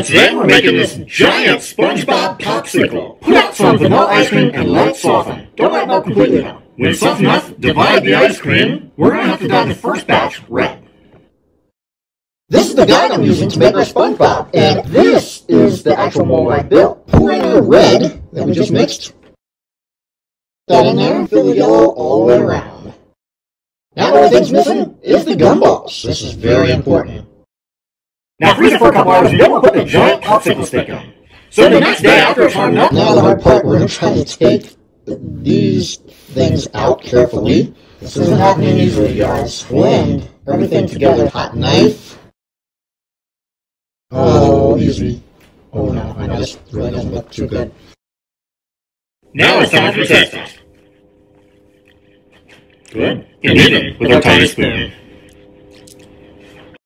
So today we're making this giant SpongeBob popsicle. Put out some vanilla ice cream and let it soften. Don't let it melt completely though. When it's soft enough, divide the ice cream. We're gonna have to dye the first batch red. This is the guide I'm using to make my SpongeBob, and this is the actual mold I built. Pour in our red that we just mixed. That in there, fill the yellow all the way around. Now the only thing's missing is the gumballs. This is very important. Now freeze it for a couple hours and then we'll put the giant popsicle stick on. So the next day after it's hard enough, Now the hard part, we're going to try to take these things out carefully. This isn't happening easily, guys. Blend everything together. Hot knife. Oh, oh easy. Oh no, I know this really doesn't look too good. now it's time for the test test. Good. And even with our tiny spoon.